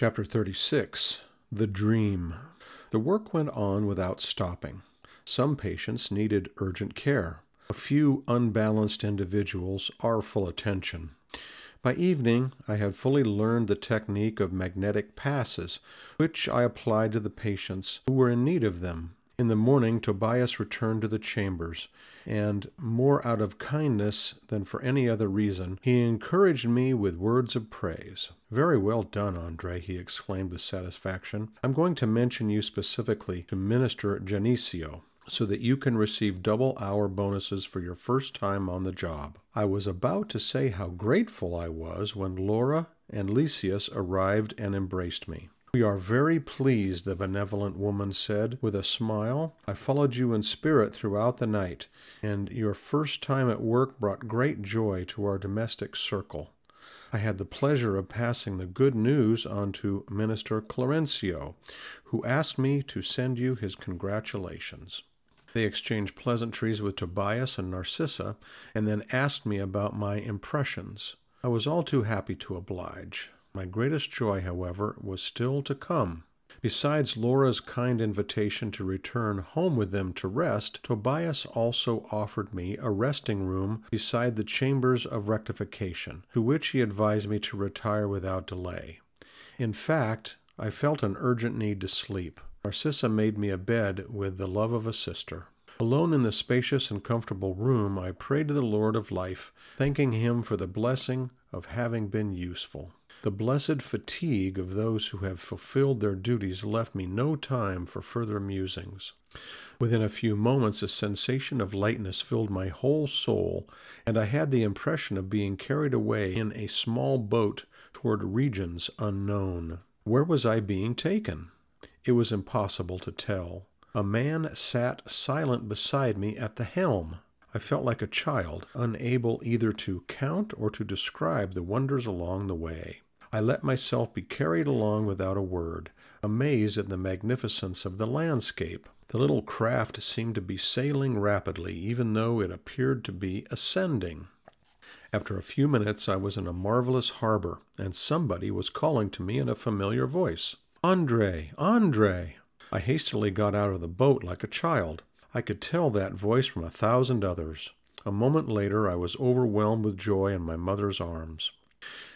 Chapter 36 The Dream. The work went on without stopping. Some patients needed urgent care. A few unbalanced individuals are full attention. By evening, I had fully learned the technique of magnetic passes, which I applied to the patients who were in need of them. In the morning, Tobias returned to the chambers, and, more out of kindness than for any other reason, he encouraged me with words of praise. Very well done, Andre, he exclaimed with satisfaction. I'm going to mention you specifically to Minister Genesio so that you can receive double hour bonuses for your first time on the job. I was about to say how grateful I was when Laura and Lysias arrived and embraced me. We are very pleased, the benevolent woman said with a smile. I followed you in spirit throughout the night, and your first time at work brought great joy to our domestic circle. I had the pleasure of passing the good news on to Minister Clarencio, who asked me to send you his congratulations. They exchanged pleasantries with Tobias and Narcissa, and then asked me about my impressions. I was all too happy to oblige. My greatest joy, however, was still to come. Besides Laura's kind invitation to return home with them to rest, Tobias also offered me a resting room beside the chambers of rectification, to which he advised me to retire without delay. In fact, I felt an urgent need to sleep. Narcissa made me a bed with the love of a sister. Alone in the spacious and comfortable room, I prayed to the Lord of life, thanking him for the blessing of having been useful. The blessed fatigue of those who have fulfilled their duties left me no time for further musings. Within a few moments, a sensation of lightness filled my whole soul, and I had the impression of being carried away in a small boat toward regions unknown. Where was I being taken? It was impossible to tell. A man sat silent beside me at the helm. I felt like a child, unable either to count or to describe the wonders along the way. I let myself be carried along without a word, amazed at the magnificence of the landscape. The little craft seemed to be sailing rapidly, even though it appeared to be ascending. After a few minutes, I was in a marvelous harbor, and somebody was calling to me in a familiar voice. Andre, Andre! I hastily got out of the boat like a child. I could tell that voice from a thousand others. A moment later, I was overwhelmed with joy in my mother's arms.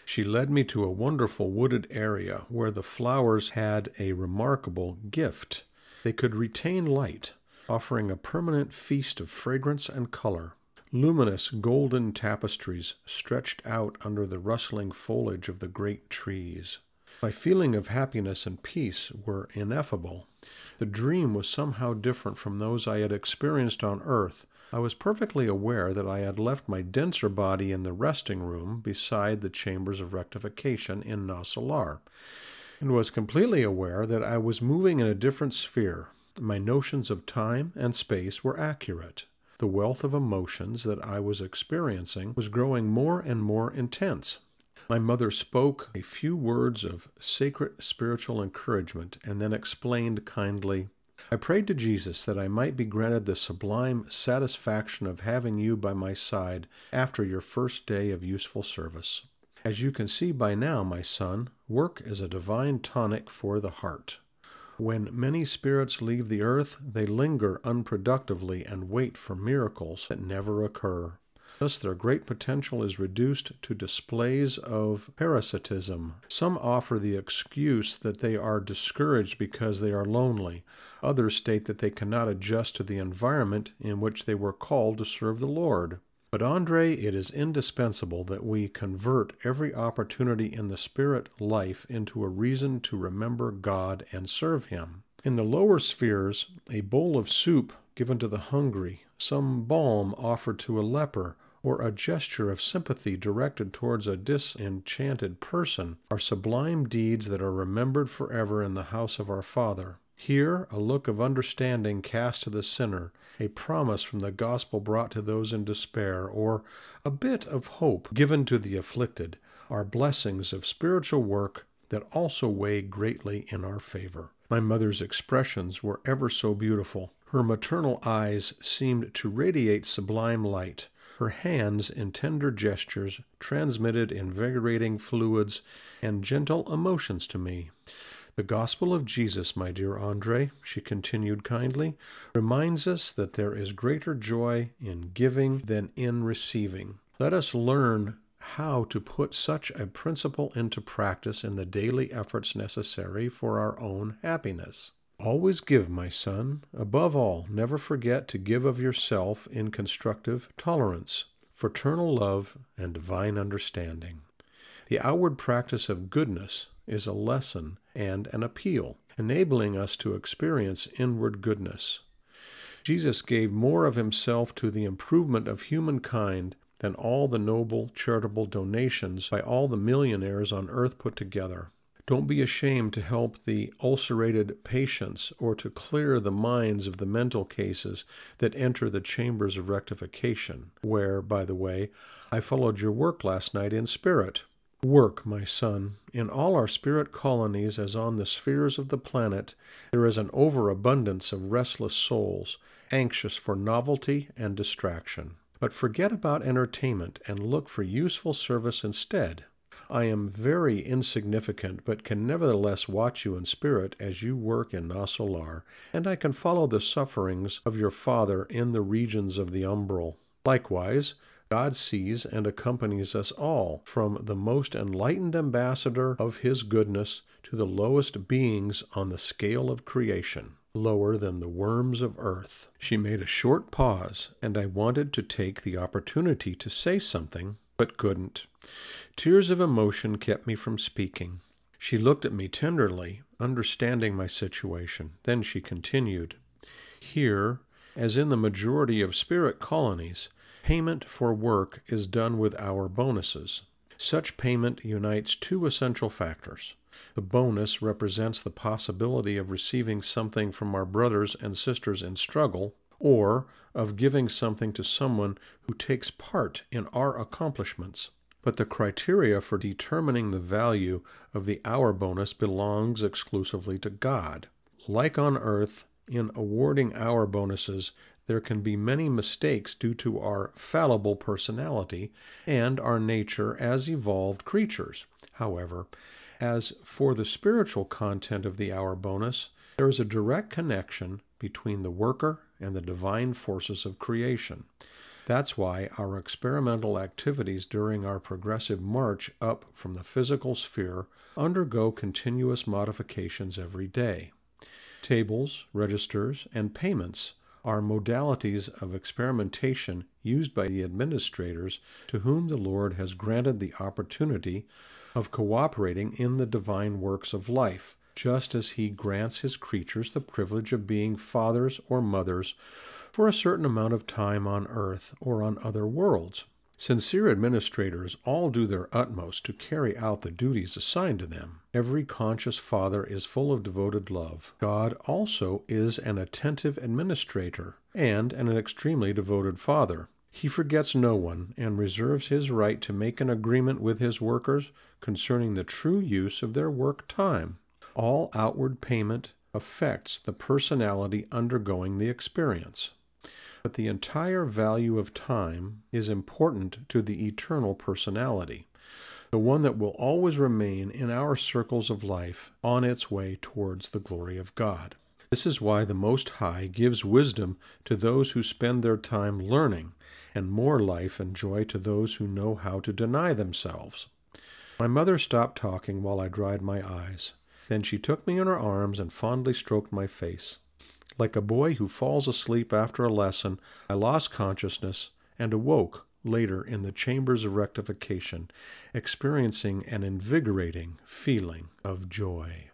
She led me to a wonderful wooded area where the flowers had a remarkable gift. They could retain light, offering a permanent feast of fragrance and color. Luminous golden tapestries stretched out under the rustling foliage of the great trees. My feeling of happiness and peace were ineffable. The dream was somehow different from those I had experienced on earth, I was perfectly aware that I had left my denser body in the resting room beside the chambers of rectification in Nosso Lar, and was completely aware that I was moving in a different sphere. My notions of time and space were accurate. The wealth of emotions that I was experiencing was growing more and more intense. My mother spoke a few words of sacred spiritual encouragement and then explained kindly I prayed to Jesus that I might be granted the sublime satisfaction of having you by my side after your first day of useful service. As you can see by now, my son, work is a divine tonic for the heart. When many spirits leave the earth, they linger unproductively and wait for miracles that never occur. Thus, their great potential is reduced to displays of parasitism. Some offer the excuse that they are discouraged because they are lonely. Others state that they cannot adjust to the environment in which they were called to serve the Lord. But, Andre, it is indispensable that we convert every opportunity in the spirit life into a reason to remember God and serve Him. In the lower spheres, a bowl of soup given to the hungry, some balm offered to a leper, or a gesture of sympathy directed towards a disenchanted person are sublime deeds that are remembered forever in the house of our Father. Here, a look of understanding cast to the sinner, a promise from the gospel brought to those in despair, or a bit of hope given to the afflicted, are blessings of spiritual work that also weigh greatly in our favor. My mother's expressions were ever so beautiful. Her maternal eyes seemed to radiate sublime light. Her hands in tender gestures transmitted invigorating fluids and gentle emotions to me. The gospel of Jesus, my dear Andre, she continued kindly, reminds us that there is greater joy in giving than in receiving. Let us learn how to put such a principle into practice in the daily efforts necessary for our own happiness. Always give, my son. Above all, never forget to give of yourself in constructive tolerance, fraternal love, and divine understanding. The outward practice of goodness is a lesson and an appeal, enabling us to experience inward goodness. Jesus gave more of himself to the improvement of humankind than all the noble charitable donations by all the millionaires on earth put together. Don't be ashamed to help the ulcerated patients or to clear the minds of the mental cases that enter the chambers of rectification, where, by the way, I followed your work last night in spirit. Work, my son. In all our spirit colonies, as on the spheres of the planet, there is an overabundance of restless souls, anxious for novelty and distraction. But forget about entertainment and look for useful service instead. I am very insignificant, but can nevertheless watch you in spirit as you work in Nosso Lar, and I can follow the sufferings of your father in the regions of the umbral. Likewise, God sees and accompanies us all, from the most enlightened ambassador of His goodness to the lowest beings on the scale of creation, lower than the worms of earth. She made a short pause, and I wanted to take the opportunity to say something, but couldn't. Tears of emotion kept me from speaking. She looked at me tenderly, understanding my situation. Then she continued, Here, as in the majority of spirit colonies, Payment for work is done with our bonuses. Such payment unites two essential factors. The bonus represents the possibility of receiving something from our brothers and sisters in struggle, or of giving something to someone who takes part in our accomplishments. But the criteria for determining the value of the hour bonus belongs exclusively to God. Like on earth, in awarding hour bonuses, there can be many mistakes due to our fallible personality and our nature as evolved creatures. However, as for the spiritual content of the hour bonus, there is a direct connection between the worker and the divine forces of creation. That's why our experimental activities during our progressive march up from the physical sphere undergo continuous modifications every day. Tables, registers, and payments are modalities of experimentation used by the administrators to whom the Lord has granted the opportunity of cooperating in the divine works of life, just as he grants his creatures the privilege of being fathers or mothers for a certain amount of time on earth or on other worlds. Sincere administrators all do their utmost to carry out the duties assigned to them. Every conscious father is full of devoted love. God also is an attentive administrator and an extremely devoted father. He forgets no one and reserves his right to make an agreement with his workers concerning the true use of their work time. All outward payment affects the personality undergoing the experience. But the entire value of time is important to the eternal personality, the one that will always remain in our circles of life on its way towards the glory of God. This is why the Most High gives wisdom to those who spend their time learning, and more life and joy to those who know how to deny themselves. My mother stopped talking while I dried my eyes. Then she took me in her arms and fondly stroked my face. Like a boy who falls asleep after a lesson, I lost consciousness and awoke later in the chambers of rectification, experiencing an invigorating feeling of joy.